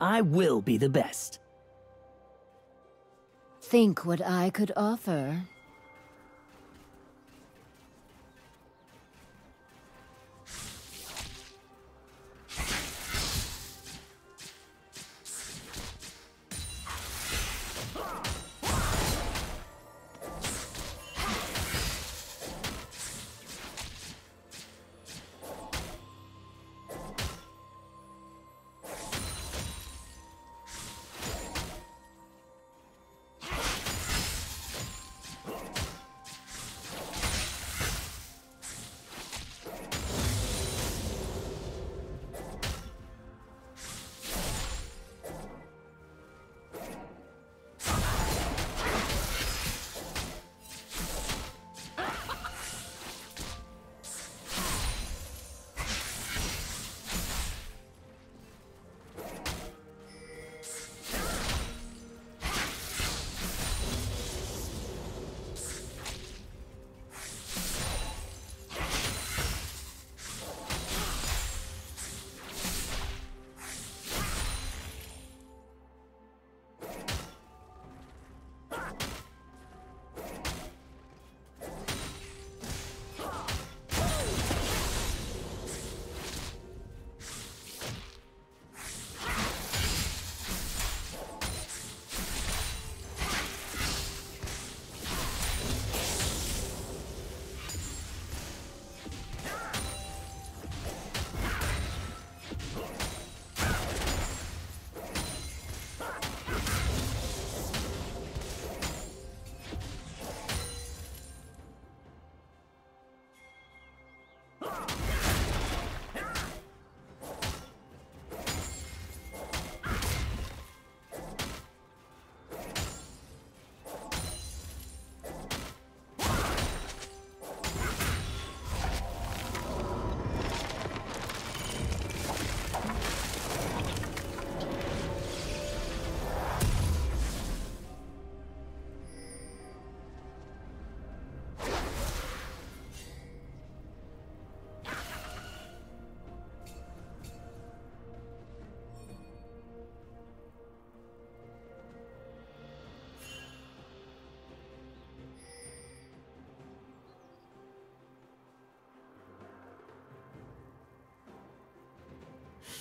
I will be the best. Think what I could offer.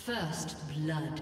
First blood.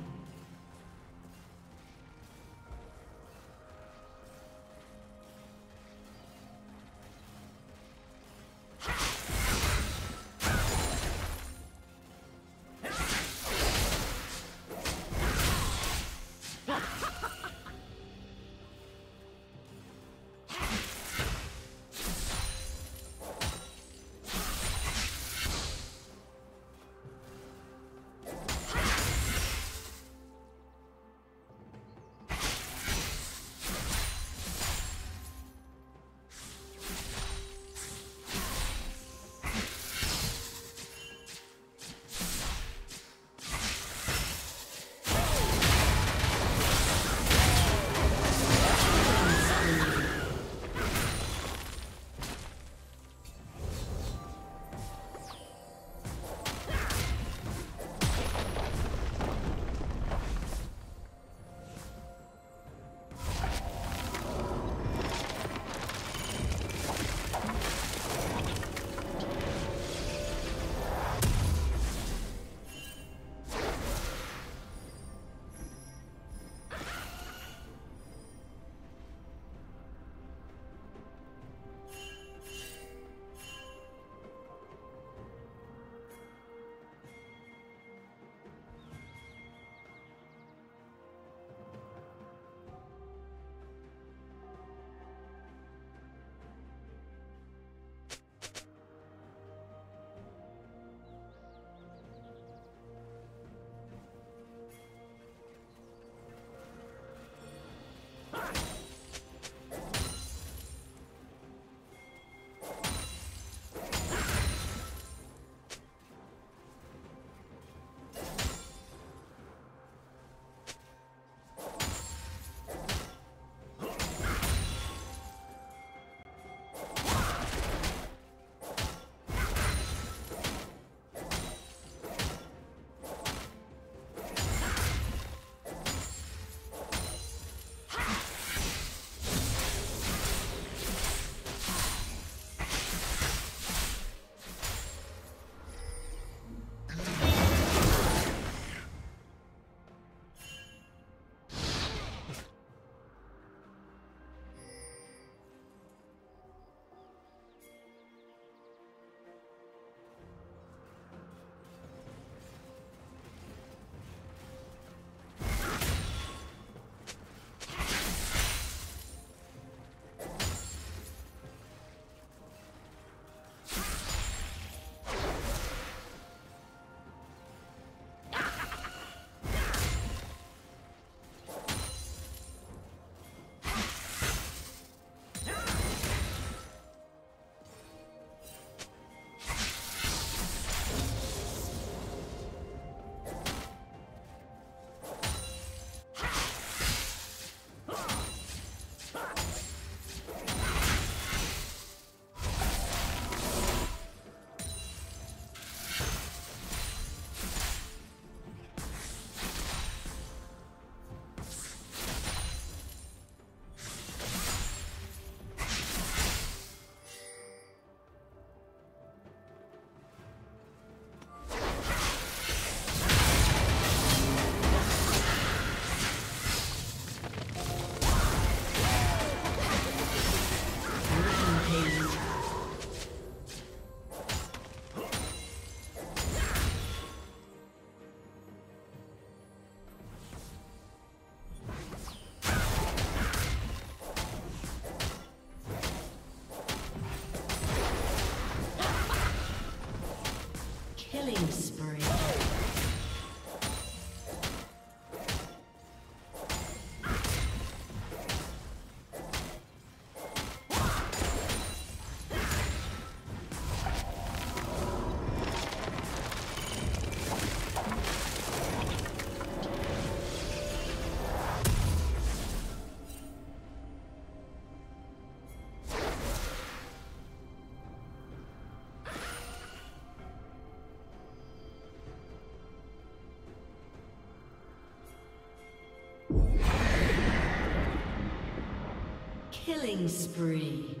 Killing spree.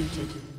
Executed.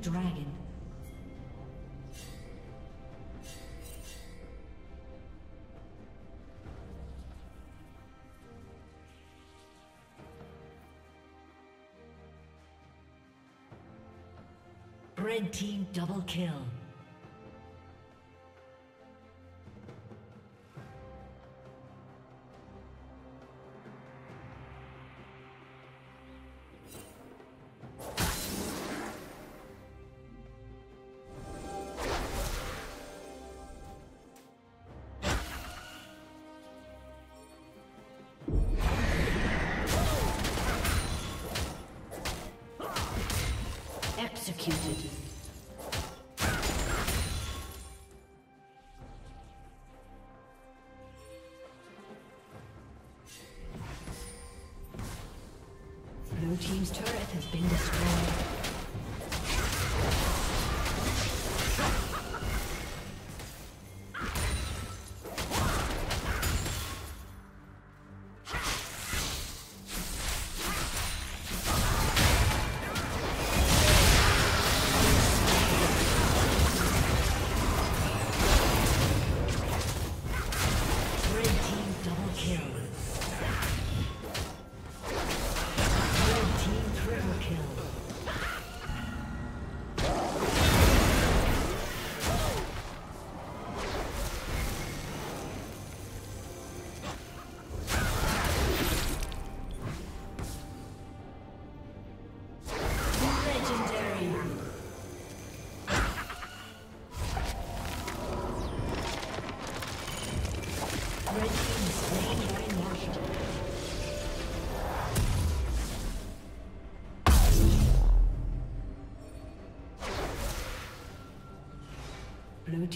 Dragon. Red team double kill. Executed.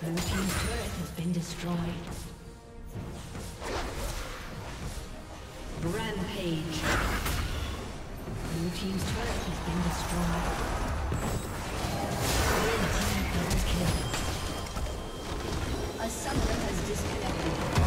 Blue Team's turret has been destroyed. Rampage. Blue Team's turret has been destroyed. Red Team double kill. A summoner has disconnected.